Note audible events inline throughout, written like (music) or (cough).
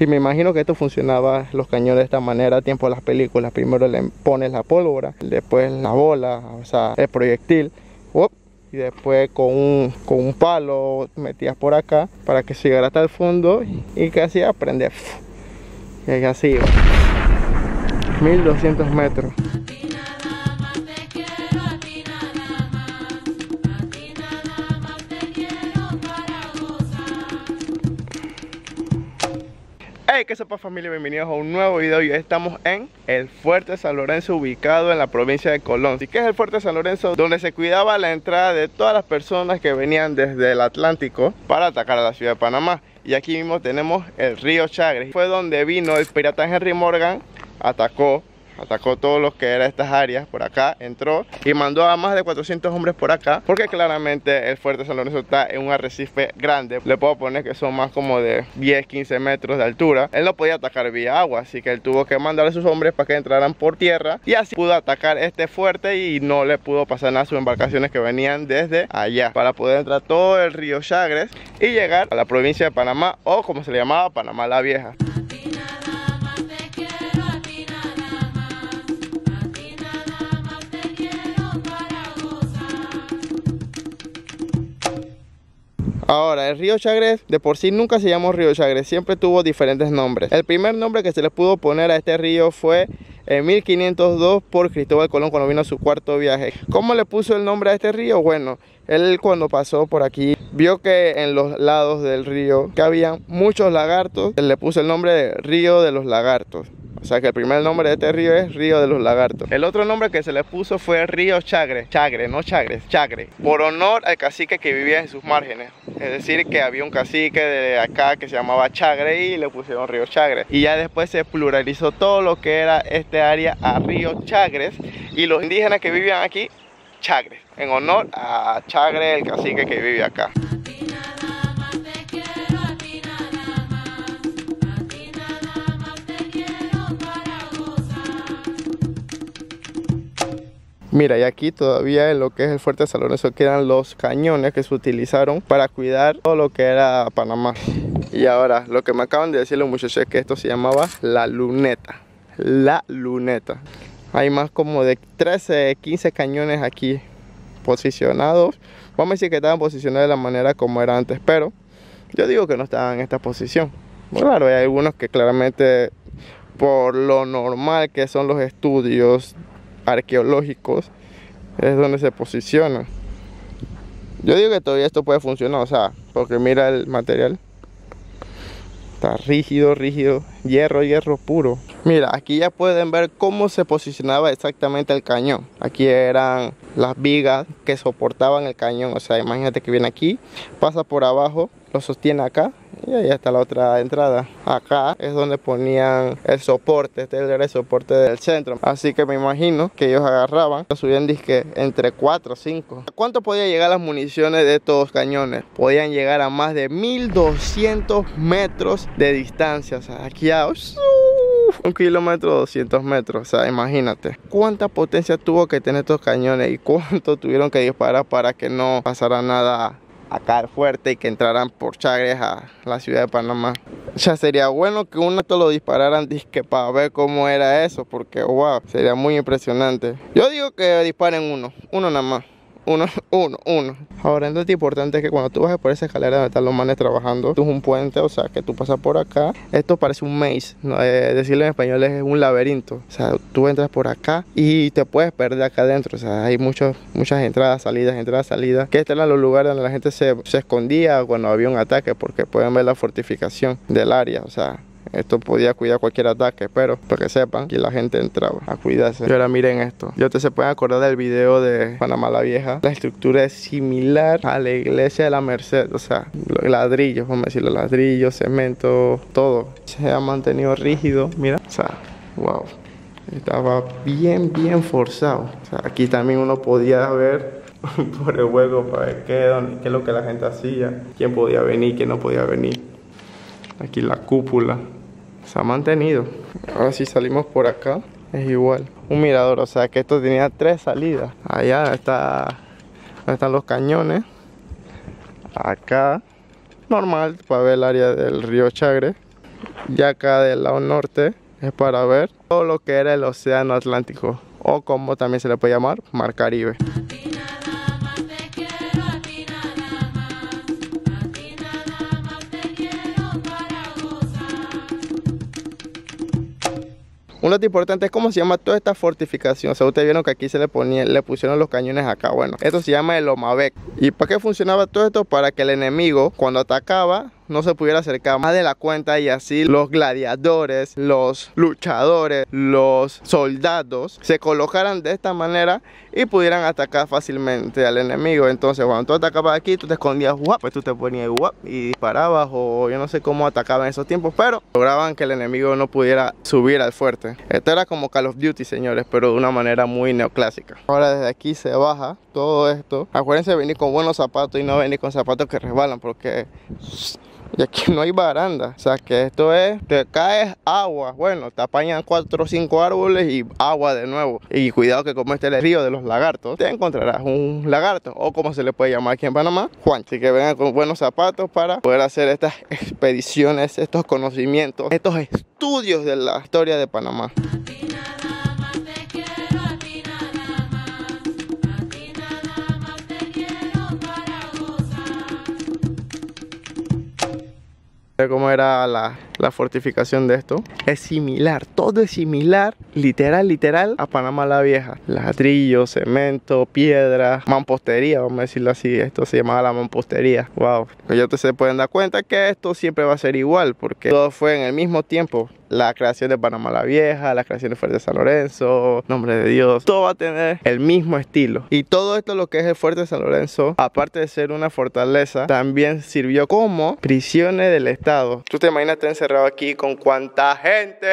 Y me imagino que esto funcionaba los cañones de esta manera, tiempo de las películas. Primero le pones la pólvora, después la bola, o sea, el proyectil. y después con un, con un palo metías por acá para que llegara hasta el fondo y, así aprender. Y así 1200 metros. Hey, ¿qué sepa familia? Bienvenidos a un nuevo video y hoy estamos en el Fuerte San Lorenzo ubicado en la provincia de Colón. ¿Y qué es el Fuerte San Lorenzo? Donde se cuidaba la entrada de todas las personas que venían desde el Atlántico para atacar a la ciudad de Panamá. Y aquí mismo tenemos el río Chagres. Fue donde vino el pirata Henry Morgan, atacó atacó todos los que eran estas áreas por acá, entró y mandó a más de 400 hombres por acá porque claramente el fuerte San Lorenzo está en un arrecife grande. Le puedo poner que son más como de 10, 15 metros de altura. Él no podía atacar vía agua así que él tuvo que mandar a sus hombres para que entraran por tierra y así pudo atacar este fuerte y no le pudo pasar nada a sus embarcaciones que venían desde allá para poder entrar todo el río Chagres y llegar a la provincia de Panamá o como se le llamaba Panamá la Vieja Ahora, el río Chagres de por sí nunca se llamó río Chagres, siempre tuvo diferentes nombres. El primer nombre que se le pudo poner a este río fue en 1502 por Cristóbal Colón cuando vino a su cuarto viaje. ¿Cómo le puso el nombre a este río? Bueno, él cuando pasó por aquí vio que en los lados del río había muchos lagartos, le puso el nombre de Río de los Lagartos. O sea que el primer nombre de este río es Río de los Lagartos. El otro nombre que se le puso fue Río Chagre. Chagre, no Chagres, Chagre. Por honor al cacique que vivía en sus márgenes. Es decir, que había un cacique de acá que se llamaba Chagre y le pusieron Río Chagre. Y ya después se pluralizó todo lo que era este área a Río Chagres. Y los indígenas que vivían aquí, Chagres. En honor a Chagre, el cacique que vive acá. Mira, y aquí todavía en lo que es el Fuerte San Lorenzo quedan los cañones que se utilizaron para cuidar todo lo que era Panamá. Y ahora, lo que me acaban de decir los muchachos es que esto se llamaba la luneta. La luneta. Hay más como de 13, 15 cañones aquí posicionados. Vamos a decir que estaban posicionados de la manera como era antes, pero yo digo que no estaban en esta posición. claro, hay algunos que claramente por lo normal que son los estudios arqueológicos es donde se posiciona. Yo digo que todavía esto puede funcionar, o sea, porque mira el material. Está rígido, rígido, hierro, hierro puro. Mira, aquí ya pueden ver cómo se posicionaba exactamente el cañón. Aquí eran las vigas que soportaban el cañón. O sea, imagínate que viene aquí, pasa por abajo, lo sostiene acá y ahí está la otra entrada. Acá es donde ponían el soporte, este era el soporte del centro. Así que me imagino que ellos agarraban, subían disque entre 4 o 5. ¿Cuánto podía llegar las municiones de estos cañones? Podían llegar a más de 1200 metros de distancia. O sea, aquí a un kilómetro 200 metros, o sea, imagínate cuánta potencia tuvo que tener estos cañones y cuánto tuvieron que disparar para que no pasara nada a fuerte y que entraran por Chagres a la ciudad de Panamá. Ya sería bueno que uno esto lo dispararan disque para ver cómo era eso, porque wow, sería muy impresionante. Yo digo que disparen uno, uno nada más uno, uno, uno. Ahora, entonces importante es que cuando tú bajes por esa escalera donde están los manes trabajando, tú es un puente, o sea, que tú pasas por acá. Esto parece un maze, ¿no? Eh, decirlo en español es un laberinto. O sea, tú entras por acá y te puedes perder acá adentro. O sea, hay muchos, muchas entradas, salidas, entradas, salidas. Que estos eran los lugares donde la gente se, se escondía cuando había un ataque, porque pueden ver la fortificación del área. O sea, esto podía cuidar cualquier ataque, pero para que sepan que la gente entraba a cuidarse. Y ahora miren esto. Yo te se pueden acordar del video de Panamá la Vieja. La estructura es similar a la iglesia de la Merced. O sea, ladrillos, vamos a decirlo, ladrillos, cemento, todo. Se ha mantenido rígido. Mira, o sea, wow. Estaba bien, bien forzado. O sea, aquí también uno podía ver (laughs) por el juego para ver qué, qué es lo que la gente hacía, quién podía venir, quién no podía venir. Aquí la cúpula se ha mantenido. Ahora si salimos por acá, es igual. Un mirador, o sea que esto tenía tres salidas. Allá está, están los cañones. Acá, normal, para ver el área del río Chagre. Y acá del lado norte es para ver todo lo que era el océano Atlántico o como también se le puede llamar Mar Caribe. Un dato importante es cómo se llama toda esta fortificación. O sea, ustedes vieron que aquí se le ponía, le pusieron los cañones acá. Bueno, esto se llama el Omavec. ¿Y para qué funcionaba todo esto? Para que el enemigo, cuando atacaba, no se pudiera acercar más de la cuenta y así los gladiadores, los luchadores, los soldados se colocaran de esta manera y pudieran atacar fácilmente al enemigo. Entonces cuando tú atacabas aquí, tú te escondías, guap, pues tú te ponías guap y disparabas o yo no sé cómo atacaban en esos tiempos, pero lograban que el enemigo no pudiera subir al fuerte. Esto era como Call of Duty, señores, pero de una manera muy neoclásica. Ahora desde aquí se baja todo esto. Acuérdense de venir con buenos zapatos y no venir con zapatos que resbalan porque y aquí no hay baranda. O sea que esto es, te caes agua. Bueno, te apañan cuatro o cinco árboles y agua de nuevo. Y cuidado que como este es el río de los lagartos, te encontrarás un lagarto o como se le puede llamar aquí en Panamá, Juan. Así que vengan con buenos zapatos para poder hacer estas expediciones, estos conocimientos, estos estudios de la historia de Panamá. Cómo era la, la, fortificación de esto. Es similar, todo es similar, literal, literal, a Panamá la Vieja. Ladrillo, cemento, piedra, mampostería, vamos a decirlo así. Esto se llamaba la mampostería. Wow. Ya ustedes se pueden dar cuenta que esto siempre va a ser igual, porque todo fue en el mismo tiempo la creación de Panamá la Vieja, la creación de Fuerte San Lorenzo, Nombre de Dios, todo va a tener el mismo estilo. Y todo esto lo que es el Fuerte San Lorenzo, aparte de ser una fortaleza, también sirvió como prisiones del Estado. Tú te imaginas estar encerrado aquí con cuánta gente...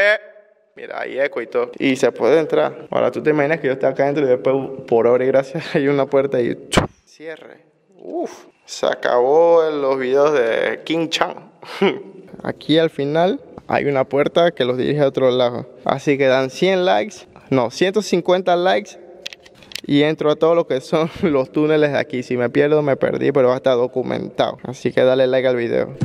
Mira, hay eco y todo. Y se puede entrar. Ahora tú te imaginas que yo estoy acá adentro y después, por obra y gracia, (laughs) hay una puerta y cierre. Uf, se acabó los videos de King Chang. (laughs) Aquí al final hay una puerta que los dirige a otro lado. Así que dan 100 likes, no, 150 likes y entro a todo lo que son (laughs) los túneles de aquí. Si me pierdo, me perdí, pero va a estar documentado. Así que dale like al video.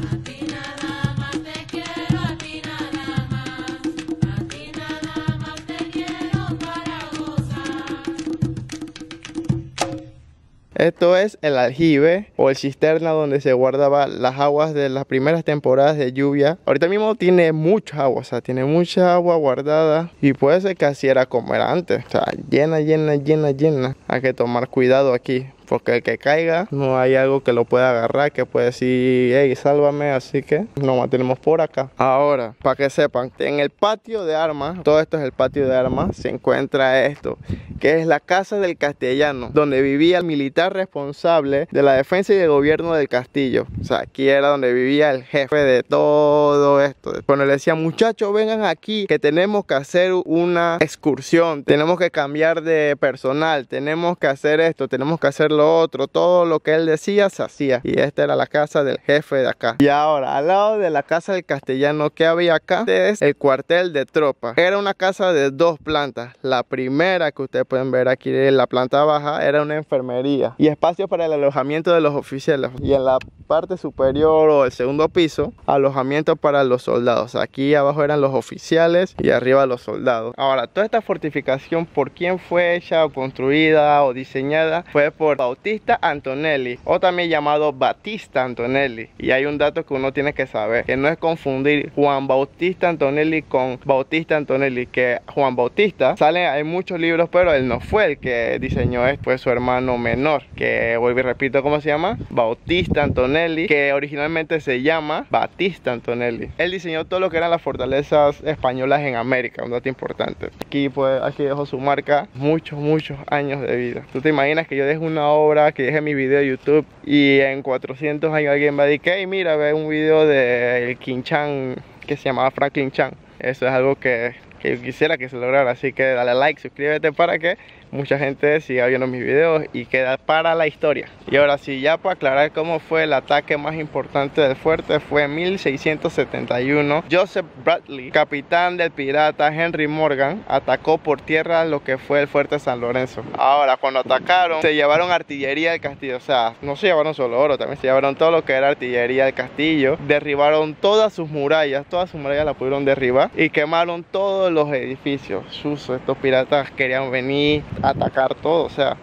Esto es el aljibe o el cisterna donde se guardaba las aguas de las primeras temporadas de lluvia. Ahorita mismo tiene mucha agua, o sea, tiene mucha agua guardada y puede ser que así era como era antes. O sea, llena, llena, llena, llena. Hay que tomar cuidado aquí porque el que caiga no hay algo que lo pueda agarrar, que puede decir, hey, sálvame, así que nos mantenemos por acá. Ahora, para que sepan, en el patio de armas, todo esto es el patio de armas, se encuentra esto, que es la casa del castellano, donde vivía el militar responsable de la defensa y del gobierno del castillo. O sea, aquí era donde vivía el jefe de todo esto. Cuando le decía, muchachos, vengan aquí, que tenemos que hacer una excursión, tenemos que cambiar de personal, tenemos que hacer esto, tenemos que hacerlo otro, todo lo que él decía se hacía. Y esta era la casa del jefe de acá. Y ahora, al lado de la casa del castellano que había acá, este es el cuartel de tropa. Era una casa de dos plantas. La primera que ustedes pueden ver aquí en la planta baja era una enfermería y espacio para el alojamiento de los oficiales. Y en la parte superior o el segundo piso, alojamiento para los soldados. Aquí abajo eran los oficiales y arriba los soldados. Ahora, toda esta fortificación, ¿por quién fue hecha o construida o diseñada? Fue por Bautista Antonelli o también llamado Batista Antonelli. Y hay un dato que uno tiene que saber, que no es confundir Juan Bautista Antonelli con Bautista Antonelli, que Juan Bautista sale en muchos libros, pero él no fue el que diseñó esto, fue su hermano menor, que vuelvo y repito, ¿cómo se llama? Bautista Antonelli, que originalmente se llama Batista Antonelli. Él diseñó todo lo que eran las fortalezas españolas en América, un dato importante. Aquí pues aquí dejó su marca muchos, muchos años de vida. ¿Tú te imaginas que yo dejo una obra que deje mi video de YouTube y en 400 años alguien va a decir, hey, mira, ve un video de King Chan que se llamaba Franklin Chan. Eso es algo que, que quisiera que se lograra, así que dale like, suscríbete para que mucha gente siga viendo mis videos y queda para la historia. Y ahora sí, ya para aclarar cómo fue el ataque más importante del fuerte, fue en 1671. Joseph Bradley, capitán del pirata Henry Morgan, atacó por tierra lo que fue el fuerte San Lorenzo. Ahora, cuando atacaron, se llevaron artillería del castillo. O sea, no se llevaron solo oro, también se llevaron todo lo que era artillería del castillo. Derribaron todas sus murallas, todas sus murallas la pudieron derribar y quemaron todos los edificios. Sus, estos piratas querían venir atacar todo, o sea,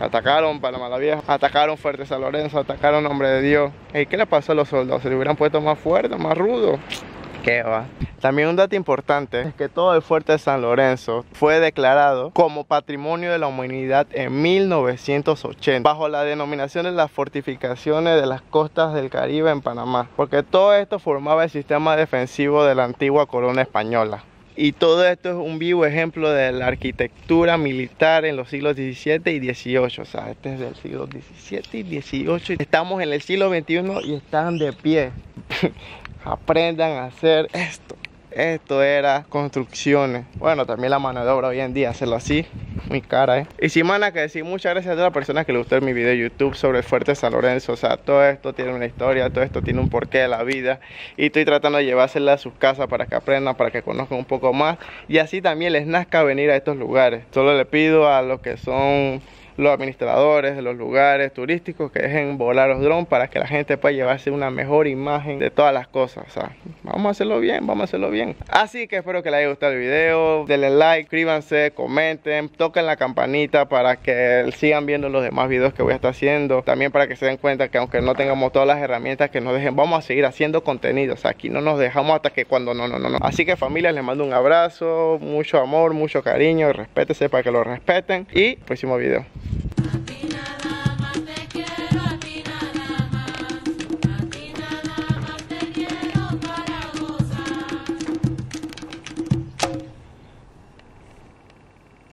Atacaron Panamá la Vieja, atacaron Fuerte San Lorenzo, atacaron Nombre de Dios. ¿Y qué le pasó a los soldados? ¿Se le hubieran puesto más fuertes, más rudos? ¿Qué va? También un dato importante es que todo el fuerte de San Lorenzo fue declarado como Patrimonio de la Humanidad en 1980 bajo la denominación de las fortificaciones de las costas del Caribe en Panamá, porque todo esto formaba el sistema defensivo de la antigua corona española. Y todo esto es un vivo ejemplo de la arquitectura militar en los siglos XVII y XVIII. O sea, este es del siglo XVII y XVIII. Estamos en el siglo XXI y están de pie. (laughs) Aprendan a hacer esto. Esto era construcciones. Bueno, también la mano de obra hoy en día, hacerlo así, muy cara, ¿eh? Y sin más que decir, muchas gracias a todas las personas que le gustó mi video de YouTube sobre el Fuerte San Lorenzo. O sea, todo esto tiene una historia, todo esto tiene un porqué de la vida. Y estoy tratando de llevársela a sus casas para que aprendan, para que conozcan un poco más. Y así también les nazca venir a estos lugares. Solo le pido a los que son los administradores de los lugares turísticos que dejen volar los drones para que la gente pueda llevarse una mejor imagen de todas las cosas. Vamos a hacerlo bien, vamos a hacerlo bien. Así que espero que les haya gustado el video. Denle like, suscríbanse, comenten, toquen la campanita para que sigan viendo los demás videos que voy a estar haciendo. También para que se den cuenta que aunque no tengamos todas las herramientas que nos dejen, vamos a seguir haciendo contenido. O sea, aquí no nos dejamos hasta que cuando no, no, no, no. Así que familia, les mando un abrazo, mucho amor, mucho cariño, respétese para que lo respeten y próximo video.